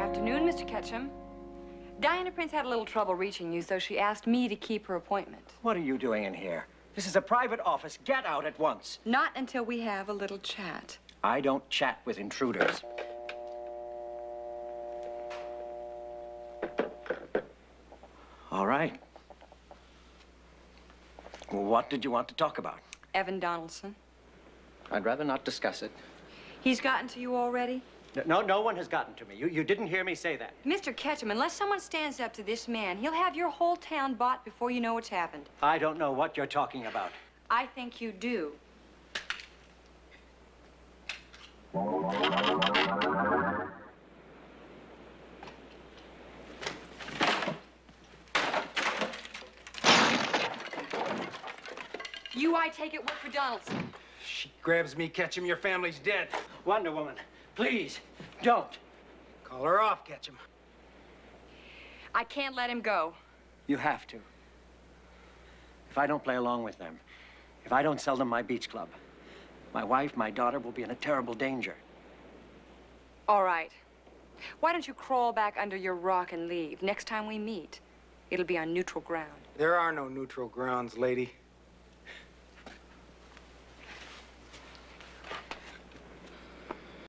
Afternoon, Mr. Ketchum. Diana Prince had a little trouble reaching you, so she asked me to keep her appointment. What are you doing in here? This is a private office. Get out at once. Not until we have a little chat. I don't chat with intruders. All right. Well, What did you want to talk about? Evan Donaldson. I'd rather not discuss it. He's gotten to you already? No, no one has gotten to me. You, you didn't hear me say that. Mr. Ketchum, unless someone stands up to this man, he'll have your whole town bought before you know what's happened. I don't know what you're talking about. I think you do. You, I take it, work for Donaldson. She grabs me, Ketchum. Your family's dead. Wonder Woman, please, don't. Call her off, Ketchum. I can't let him go. You have to. If I don't play along with them, if I don't sell them my beach club, my wife, my daughter will be in a terrible danger. All right. Why don't you crawl back under your rock and leave? Next time we meet, it'll be on neutral ground. There are no neutral grounds, lady.